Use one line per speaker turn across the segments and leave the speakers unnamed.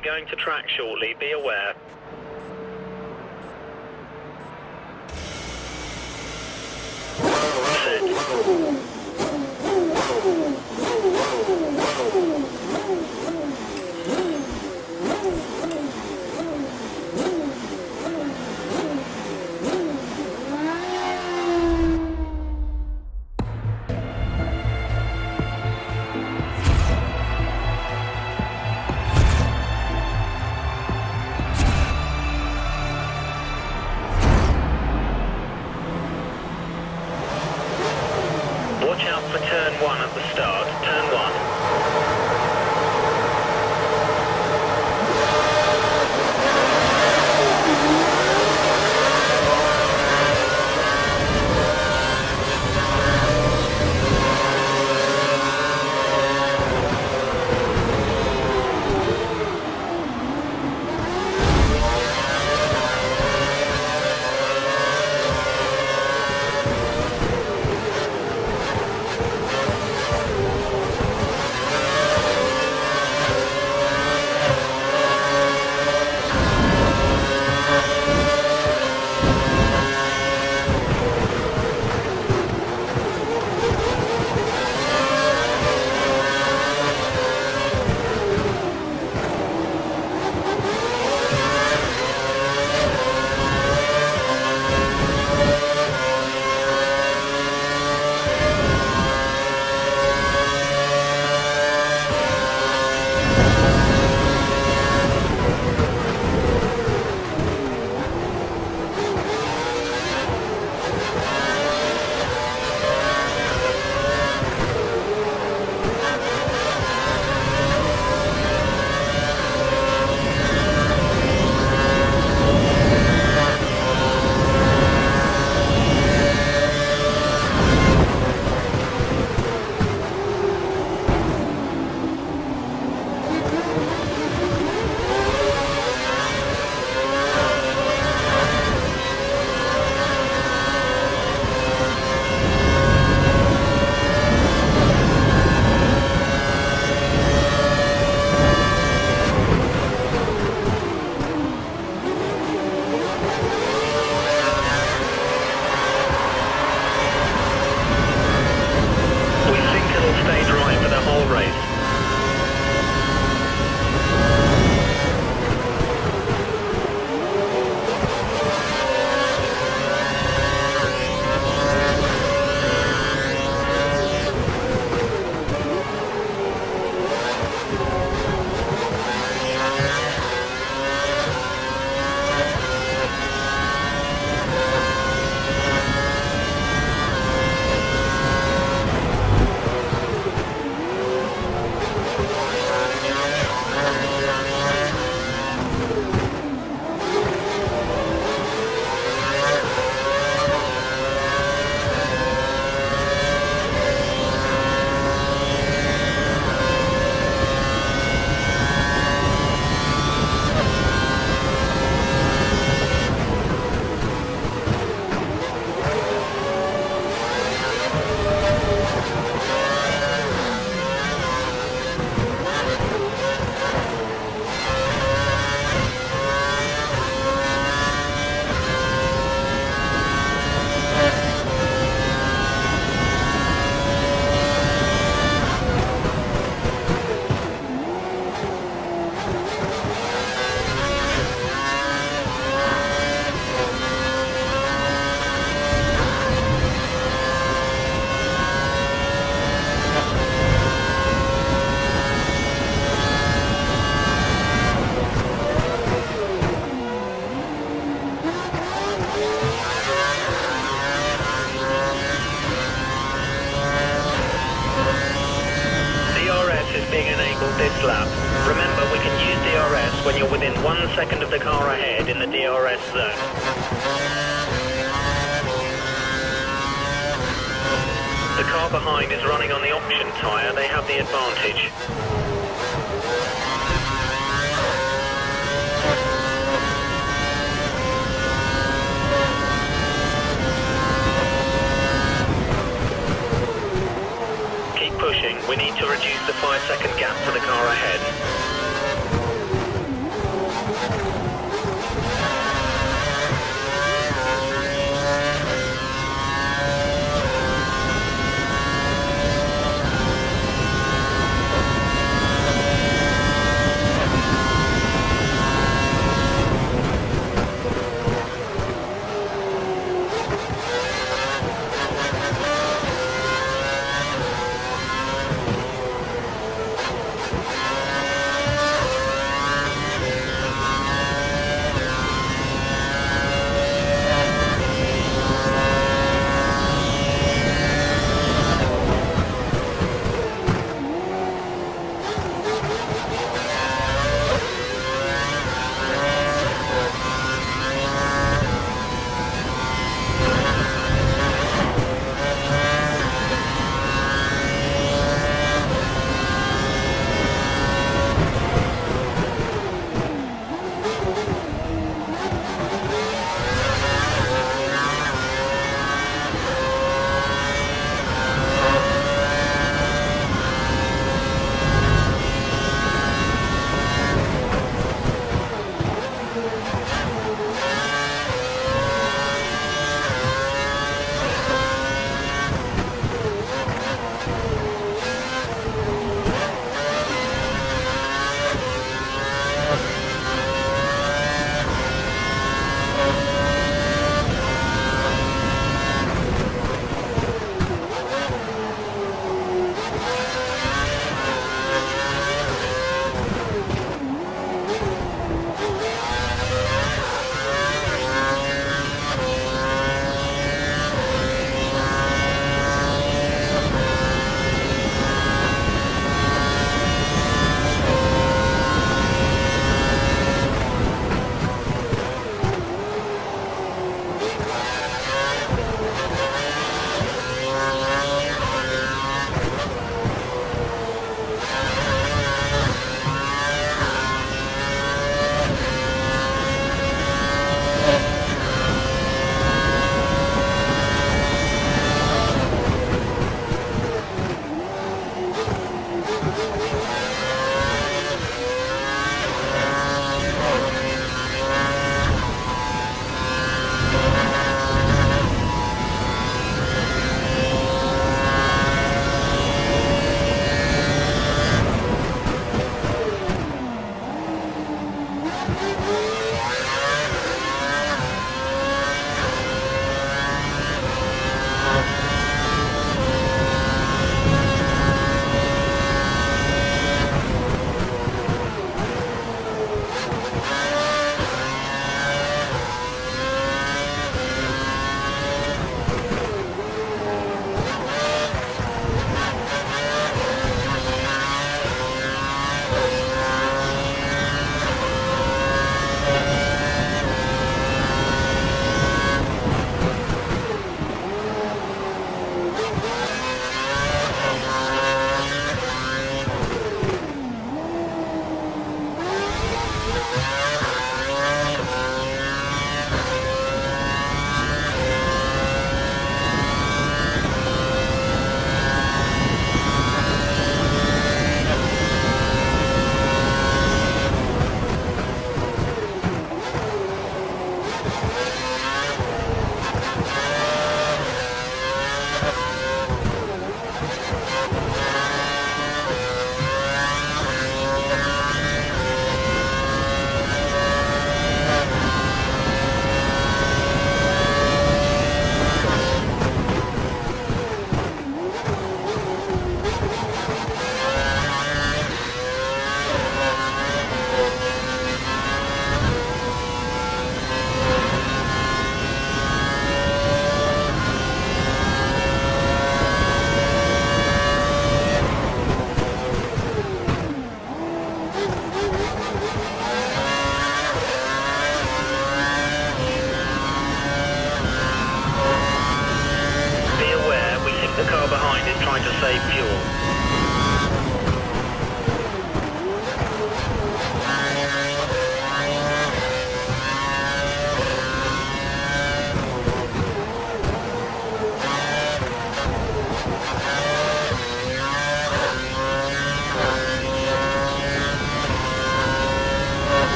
going to track shortly. Be aware. This lap. Remember, we can use DRS when you're within one second of the car ahead in the DRS zone. The car behind is running on the option tyre. They have the advantage. Keep pushing. We need to reduce the five second gap to the car ahead.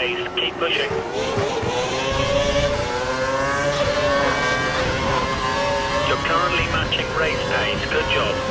phase. Keep pushing. You're currently matching race pace. Good job.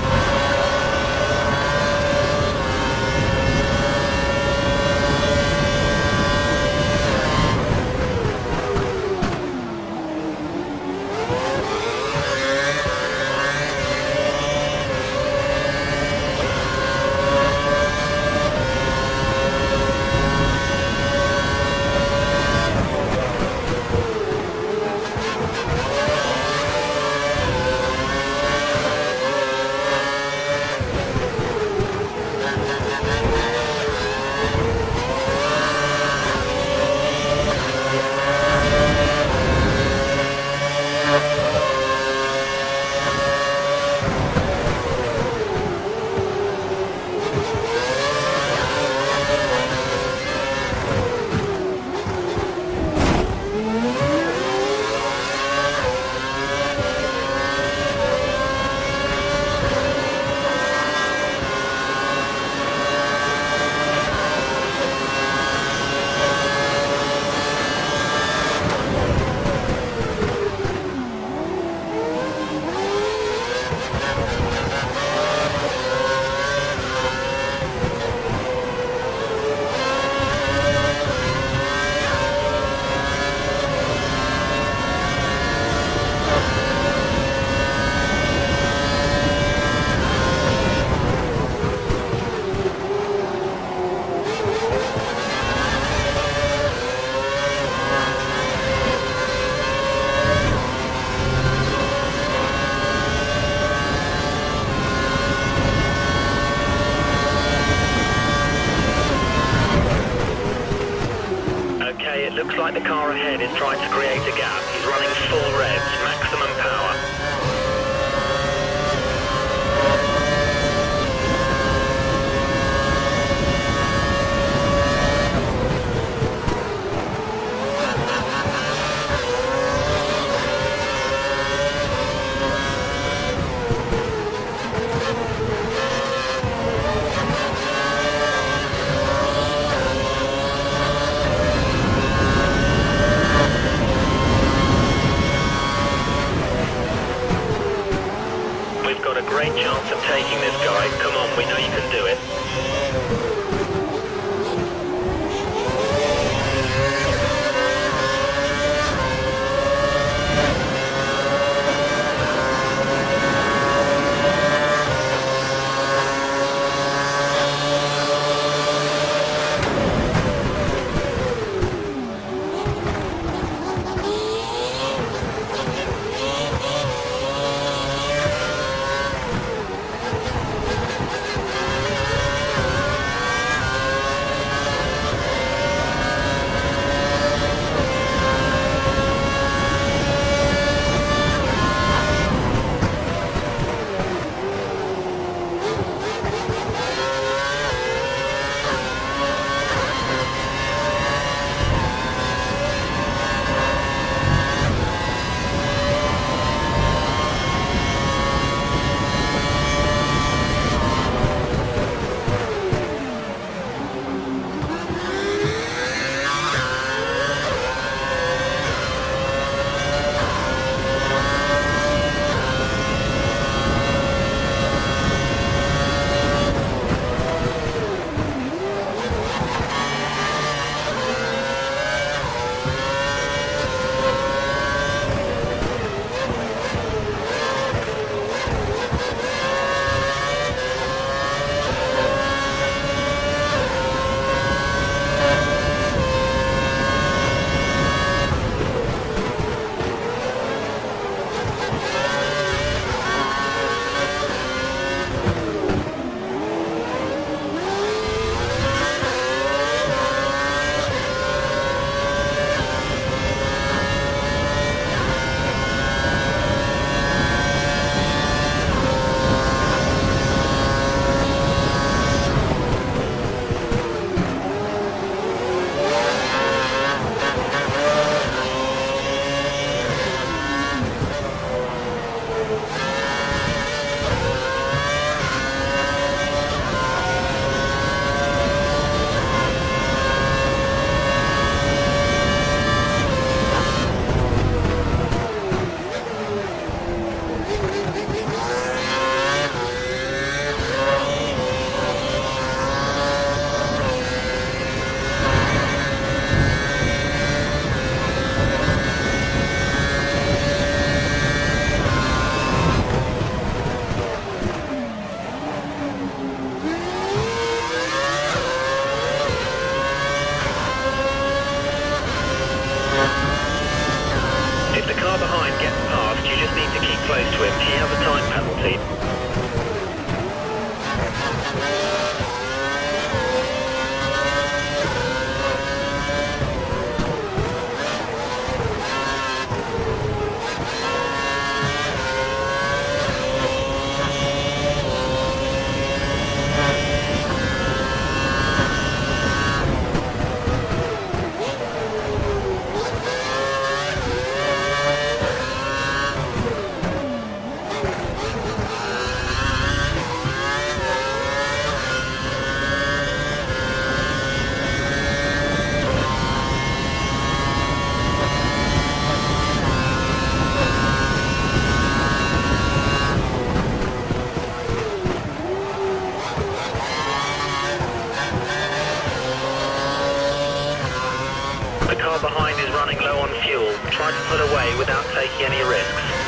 Try to pull away without taking any risks.